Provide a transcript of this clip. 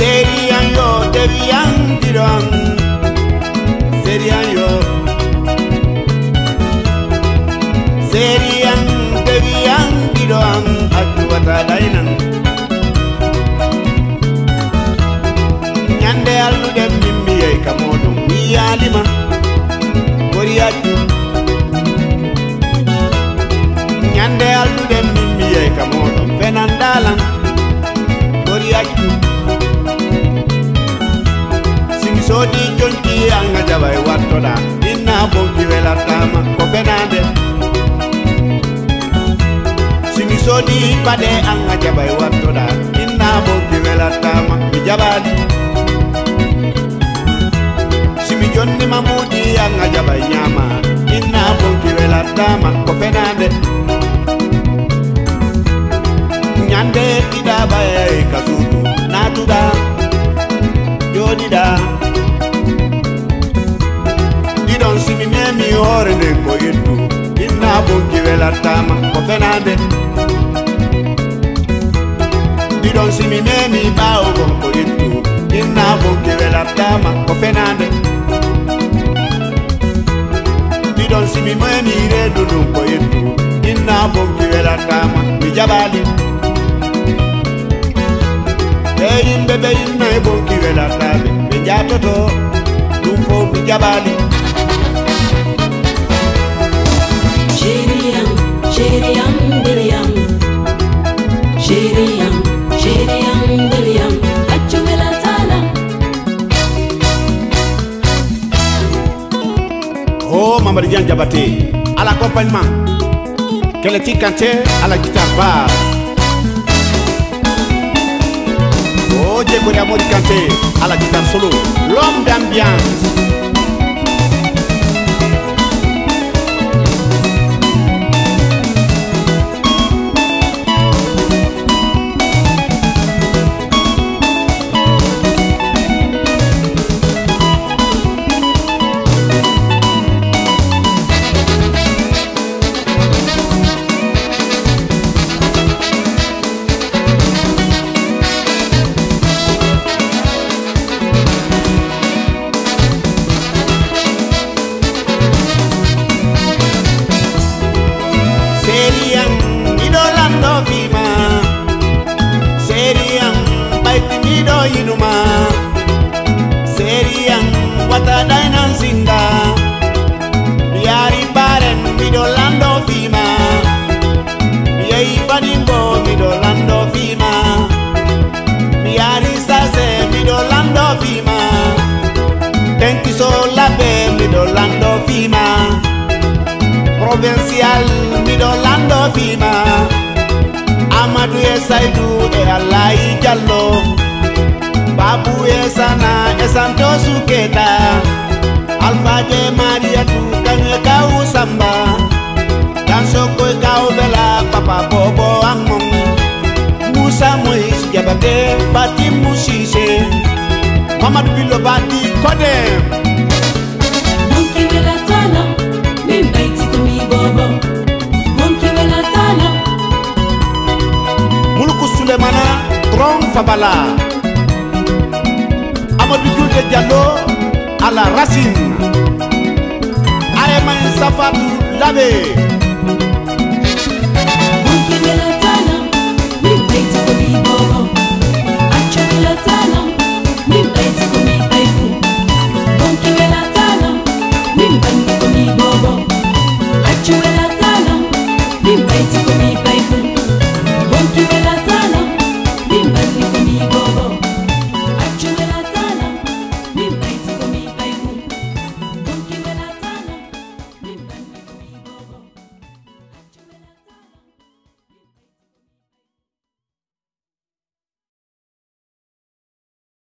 Sería yo, te serían dirán, sería yo. Sería kama kopenande simisodi bade anga jabai watoda inna bokimela tama mijabadi simijonni mamudi anga jaba ore ne ko yetu inna bo kivela tama ko fenande didon si mi me mi ba o ko ko yetu inna bo kivela tama ko fenande didon si mi me mi re do do ko yetu inna bo kivela tama mi jabali in bebe inna ebo kivela tabe, benja toto, dumfo mi jabali. Oh, mamaridian jabate à l'accompagnement keleti kante à la guitare bas o oh, jegoriamodi kante à la guitare solo l'homme d'ambiance amadu esaidu ealaijalo babu esana esantosuketa alfaje mariatu kaŋekausamba kansoko kaovela papa bobo amon musa mois jabate batimusise mamadu bilo bati kodem les Souleymana Tron Fabala Amadou Diouf Diallo à la racine Ayema Safatou Lavé